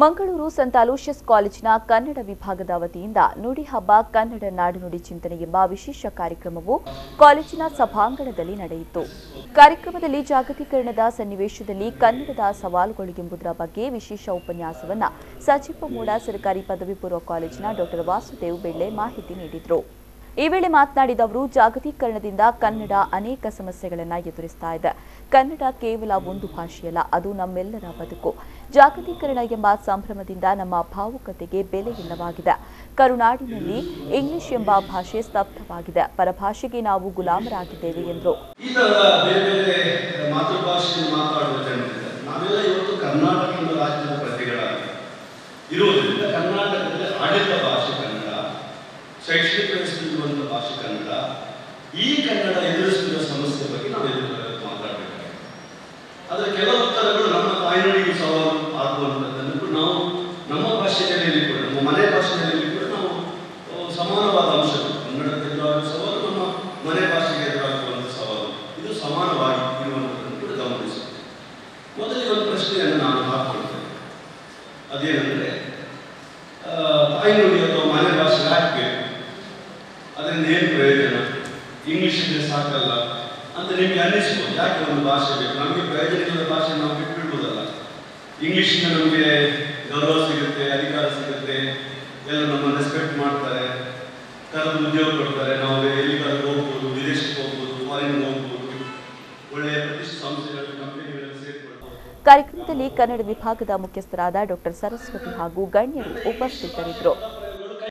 ಮಂಗಳೂರು ಸಂತ ಅಲೋಷಿಯಸ್ ಕಾಲೇಜಿನ ಕನ್ನಡ ವಿಭಾಗದ ವತಿಯಿಂದ ನುಡಿ ಹಬ್ಬ ಕನ್ನಡ ನಾಡುನುಡಿ ಚಿಂತನೆ ಎಂಬ ವಿಶೇಷ ಕಾರ್ಯಕ್ರಮವು ಕಾಲೇಜಿನ ಸಭಾಂಗಣದಲ್ಲಿ ನಡೆಯಿತು. ಕಾರ್ಯಕ್ರಮದಲ್ಲಿ ಜಾಗತೀಕರಣದ ಸನ್ನಿವೇಶದಲ್ಲಿ ಕನ್ನಡದ ಸವಾಲುಗಳು ಎಂಬುದರ ಬಗ್ಗೆ ವಿಶೇಷ ಉಪನ್ಯಾಸವನ್ನ ಸಚಿವ ಮೂಡ ಸರ್ಕಾರಿ ಪದವಿ ಪೂರ್ವ ಕಾಲೇಜಿನ ಡಾಕ್ಟರ್ ವಾಸುದೇವ್ ಬೆಳ್ಳೆ ಮಾಹಿತಿ ನೀಡಿದರು. ಈ ವೇಳೆ ಮಾತನಾಡಿದ ಅವರು, ಜಾಗತೀಕರಣದಿಂದ ಕನ್ನಡ ಅನೇಕ ಸಮಸ್ಯೆಗಳನ್ನು ಎದುರಿಸ್ತಾ ಇದೆ. ಕನ್ನಡ ಕೇವಲ ಒಂದು ಭಾಷೆಯಲ್ಲ ಅದು ನಮ್ಮೆಲ್ಲರ ಬದುಕು. ಜಾಗತೀಕರಣ ಎಂಬ ಸಂಭ್ರಮದಿಂದ ನಮ್ಮ ಭಾವುಕತೆಗೆ ಬೆಲೆ ಇಲ್ಲವಾಗಿದೆ. ಕರುನಾಡಿನಲ್ಲಿ ಇಂಗ್ಲಿಷ್ ಎಂಬ ಭಾಷೆ ಸ್ತಬ್ಧವಾಗಿದೆ. ಪರಭಾಷೆಗೆ ನಾವು ಗುಲಾಮರಾಗಿದ್ದೇವೆ ಎಂದರು. ಇರುವುದರಿಂದ ಕರ್ನಾಟಕದಲ್ಲಿ ಆಡಳಿತ ಭಾಷೆ ಶೈಕ್ಷಣಿಕ ವ್ಯವಸ್ಥೆಯಿರುವಂಥ ಭಾಷೆ ಕನ್ನಡ. ಈ ಕನ್ನಡ ಎದುರಿಸುತ್ತಿರುವ ಸಮಸ್ಯೆ ಬಗ್ಗೆ ನಾವು ಎದುರು ಮಾತಾಡಬೇಕಾಗಿದೆ. ಅದರ ಕೆಲವು ಉತ್ತರಗಳು ನಮ್ಮ ತಾಯ್ನುಡಿಗೂ ಸವಾಲು ಆಗುವಂಥದ್ದನ್ನು ಕೂಡ ನಾವು ನಮ್ಮ ಭಾಷೆಯಲ್ಲಿ ಕೂಡ, ನಮ್ಮ ಮನೆ ಭಾಷೆಯಲ್ಲಿ ಕೂಡ ನಾವು ಸಮಾನವಾದ ಅಂಶಗಳು. ಕನ್ನಡಕ್ಕೆ ಎದುರಾಗುವ ಸವಾಲು, ನಮ್ಮ ಮನೆ ಭಾಷೆಗೆ ಎದುರಾಗುವಂಥ ಸವಾಲು. ಇದು ಸಮಾನವಾಗಿ ಇರುವಂಥದ್ದನ್ನು ಕೂಡ ಗಮನಿಸುತ್ತೆ ಮೊದಲಿಗೆ ಒಂದು ಪ್ರಶ್ನೆಯನ್ನು ನಾನು ಹಾಕ್ಕೊಳ್ತೇನೆ. ಅದೇನೆಂದರೆ ತಾಯ್ನುಡಿ ಅಥವಾ ಮನೆ ಭಾಷೆ ಯಾಕೆ ಬೇಕು ಅದರಿಂದ ಪ್ರಯೋಜನ ಇಂಗ್ಲಿಷ್ ಇದ್ರೆ ಸಾಕಲ್ಲ. ಅಂತ ನಿಮಗೆ ಅನ್ನಿಸ್ಬೋದು. ಯಾಕೆ ಒಂದು ಭಾಷೆ ಬೇಕು? ನಮಗೆ ಪ್ರಯೋಜನ ಇಲ್ಲದ ಭಾಷೆ ನಾವು ಬಿಟ್ಬಿಡ್ಬೋದಲ್ಲ. ಇಂಗ್ಲಿಷಿಂದ ನಮಗೆ ಗೌರವ ಸಿಗುತ್ತೆ, ಅಧಿಕಾರ ಸಿಗುತ್ತೆ. ಎಲ್ಲ ನಮ್ಮ ರೆಸ್ಪೆಕ್ಟ್ ಮಾಡ್ತಾರೆ. ಕರೆದು ಉದ್ಯೋಗ ಕೊಡ್ತಾರೆ. ನಾವು ಎಲ್ಲಿಗಾದ್ರೂ ಹೋಗ್ಬೋದು? ವಿದೇಶಕ್ಕೆ ಹೋಗ್ಬೋದು? ಫಾರಿನ್ಗೆ ಹೋಗ್ಬೋದು? ಒಳ್ಳೆಯ ಪ್ರತಿಷ್ಠ ಸಂಸ್ಥೆಗಳು ಕಂಪನಿಗಳಲ್ಲಿ ಸೇರ್ಕೊಳ್ಬೋದು ಕಾರ್ಯಕ್ರಮದಲ್ಲಿ ಕನ್ನಡ ವಿಭಾಗದ ಮುಖ್ಯಸ್ಥರಾದ ಡಾಕ್ಟರ್ ಸರಸ್ವತಿ ಹಾಗೂ ಗಣ್ಯರು ಉಪಸ್ಥಿತರಿದ್ದರು.